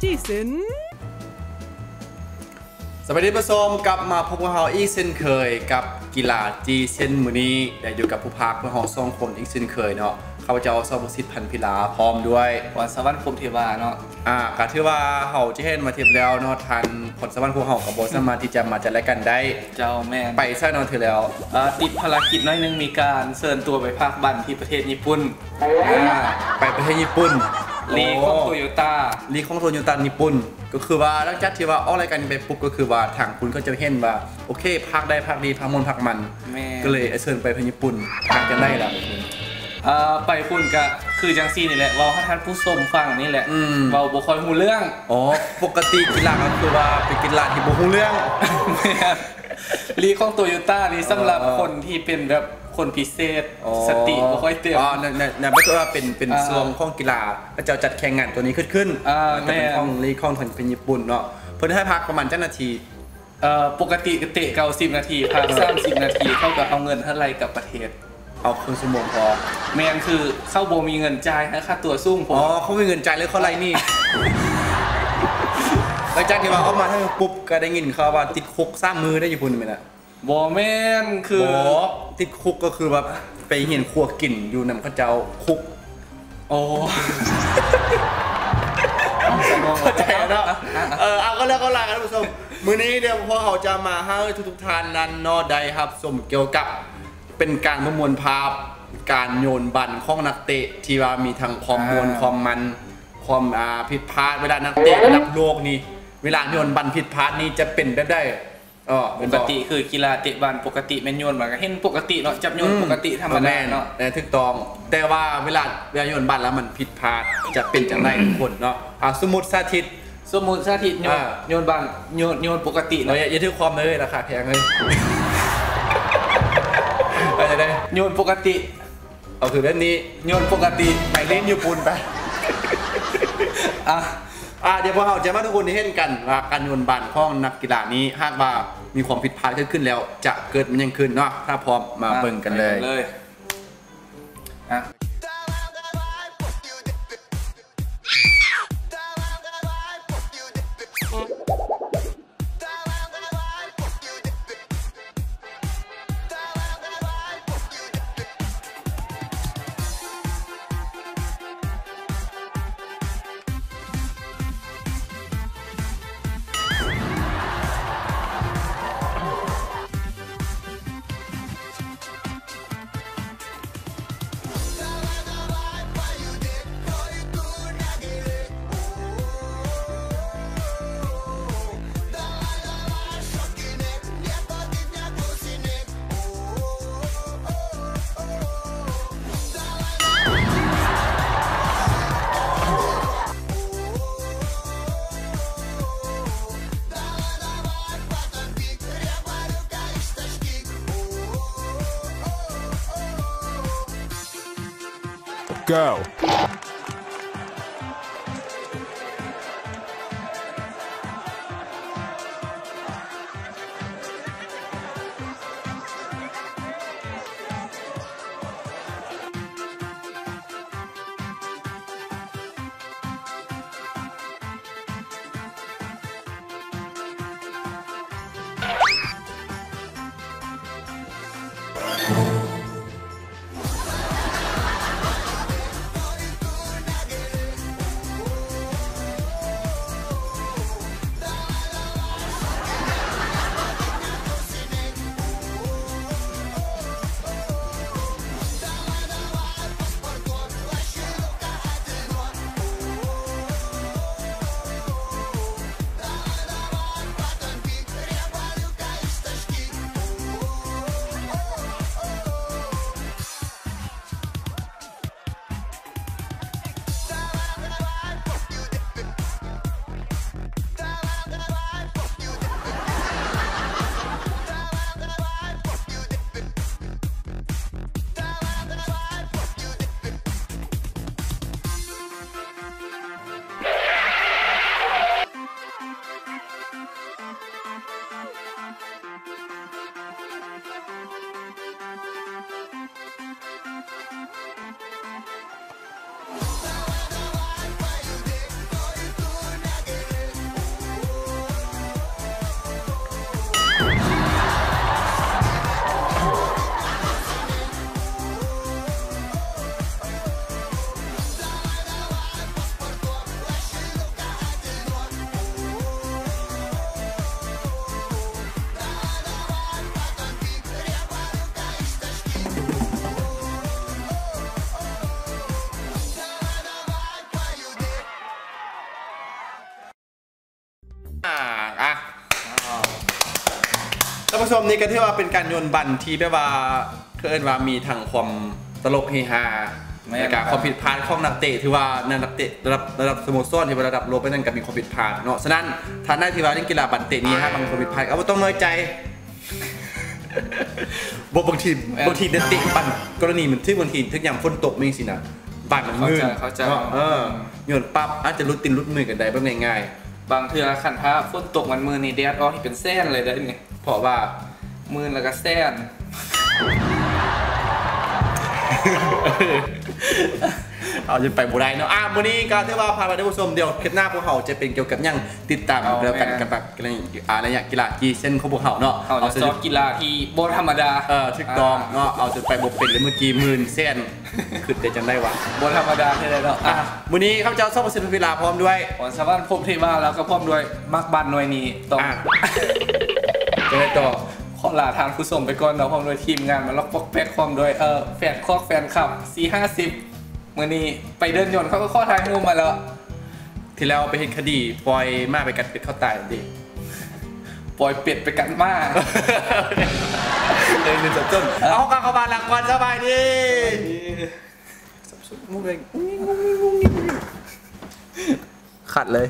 จีเซนสวัสดีผู้ชมกลับมาพบกับเราอีกเช่นเคยกับกีฬาจีเซนมือนี้ได้อยู่กับผู้พักเพื่อเราสองคนอีกเช่นเคยเนาะข้าพเจ้าสอบสิทธิ์พันพิลาพร้อมด้วยวันสวรรค์คมเทวาเนาะอ่าก็ถือว่าเฮาที่เห็นมาเทียบแล้วเนาะทันผลสวรรค์พวกเฮากับบ่สามารถที่จะมาจัดรายการได้เจ้าแม่ไปซะเนาะถือแล้วอ่าติดภารกิจน้อยนึงมีการเชิญตัวไปภาคบันที่ประเทศญี่ปุ่นอ่าไปประเทศญี่ปุ่น ลีของโตโยต้าลีของโตโยต้าญี่ปุ่น ก็คือว่าหลังจากที่ว่าออกรายการไปปุ๊บก็คือว่าทางคุณก็จะเห็นว่า โอเคภาคได้ภาคดีภาคมนภาคมัน ก็เลยเชิญไปประเทศญี่ปุ่นภาคกันได้แล้วไปคุณก็คือจังซี่นี่แหละเราให้ท่านผู้ชมฟังนี่แหละเราบ่ค่อยฮู้เรื่องอ๋อปกติกีฬาก็คือว่าเป็นกีฬาที่บ่ฮู้เรื่องลีของโตโยต้านี่สำหรับคนที่เป็นแบบ คนพิเศษ สติบ่ค่อยเต็มอ๋อนั่นนั่นไม่ใช่ว่าเป็นเป็นส่วนของกีฬาพระเจ้าจัดแข่งงานตัวนี้ขึ้นขึ้นอ่าแม่ของลีของทางเป็นญี่ปุ่นเนาะเพิ่นให้พักประมาณจักนาทีเอ่อปกติเตะเก่า10นาทีพัก30นาทีเท่ากับเอาเงินเท่าไรกับประเทศเอาคืนสมองพอแมนคือเข้าโบมีเงินจ่ายนะค่าตัวซุ่มผมอ๋อเขามีเงินจ่ายเลยเขาไรนี่หลังจากที่ว่าเขามาทั้งปุ๊บก็ได้ยินเขาว่าติดคุกสร้างมือได้อยู่พุ่นไหมล่ะ บอแมนคือติดคุกก็คือแบบไปเห็นขวกลิ่นอยู่นำข้าเจ้าคุก โอ้ เข้าใจเนาะเออเอาก็แล้วก็ลากันท่านผู้ชมมื้อนี้เดี๋ยวพวกเขาจะมาให้ทุกๆท่านนั้นนอใดครับสมเกี่ยวกับเป็นการประมวลภาพ การโยนบันของนักเตะ ที่ว่ามีทั้งความมวลความมันความผิดพลาดเวลานักเตะระดับโลกนี่เวลาโยนบันผิดพลาดนี่จะเป็นได้ได้ อ๋อปกติคือกีฬาเตะบันปกติแมนโยนมาก็เห็นปกติเนาะจับโยนปกติธรรมดาเนาะแต่ถึกตองแต่ว่าเวลาเวลาโยนบันแล้วมันผิดพลาดจะเป็นจังไรทุกคนเนาะอ่าสมมติสาธิตสมมติสาธิตโยนโยนบันโยนโยนปกติเนาะอย่าถือความเลยราคาแพงเลยอะไรได้โยนปกติเอาคือเรื่องนี้โยนปกติไปเล่นญี่ปุ่นไปอะอะเดี๋ยวพวกเราจะมาทุกคนที่เห็นกันว่าการโยนบานของนักกีฬานี้หากว่า มีความผิดพลาดเกิดขึ้นแล้ว จะเกิดมันยังขึ้นเนาะถ้าพร้อมมาเบิ่งกันเลยเล ย อะท่านผู้ชมนี่ก็ที่ว่าเป็นการโยนบันที่แบบว่าเกินว่ามีทางความตลกเฮฮาในการความผิดพลาดของนักเตะที่ว่าในักเตะระดับระดับสโมสรที่ระดับโลกไปนั่นก็มีความผิดพลาดเนาะฉะนั้นท่านได้ที่ว่าเล่นกีฬาบันเตะนี้ฮะบางความผิดพลาดเอาไปต้องน้อยใจบบางทีบางทีเดนติบันกรณีเหมือนที่บางทีทึกอย่างฝนตกไม่สินะบานมันมืดเออโยนปั๊บอาจจะรุดตินรุดมือกันได้แบบงง่าย บางเทื่อขันถ้าฝนตกมันมือนี่แดดออที่เป็นแส้นเลยได้นี่เพราะว่ามือแล้วก็แส้น เอาจนไปบุได้เนาะอะวันนี้ก็ถือว่าพาไปท่านผู้ชมเดี๋ยวคลิปหน้าพวกเขาจะเป็นเกี่ยวกับหยังติดตามเอาแล้วกันแม่กับแบบอะไรอะไรอย่างกีฬากีเส้นของพวกเขาเนาะเขาจะสชอบกีฬาที่บ่ธรรมดาเออถูกต้องเนาะเอาจนไปบกเป็นเลยเมื่อกี้หมื่นเส้นขึ้นได้จังได้วะบ่ธรรมดาเท่าไหร่เนาะอะวันนี้ข้าพเจ้าซ่อมประสิทธิ์เวลาพร้อมด้วยผลสวรรค์พบเทวาแล้วก็พร้อมด้วยมักบันหน่วยนี้ต้องอะจะได้ต่อขอลาทานผู้ชมไปก่อนเนาะพร้อมด้วยทีมงานมาล็อกปอกแพทพร้อมด้วยเออแฟนคอกแฟนคลับ450 มื้อนี้ไปเดินยนต์เขาก็ข้อทายงูมาแล้ว ที่แล้วไปเห็นคดีปล่อยมาไปกัดเป็ดเข้าตายดิปล่อยเป็ดไปกันมาเลยหนึ่งจับต้นเอากลับเข้ามาหลักก่อนสบายดีมุ้งเลยขัดเลย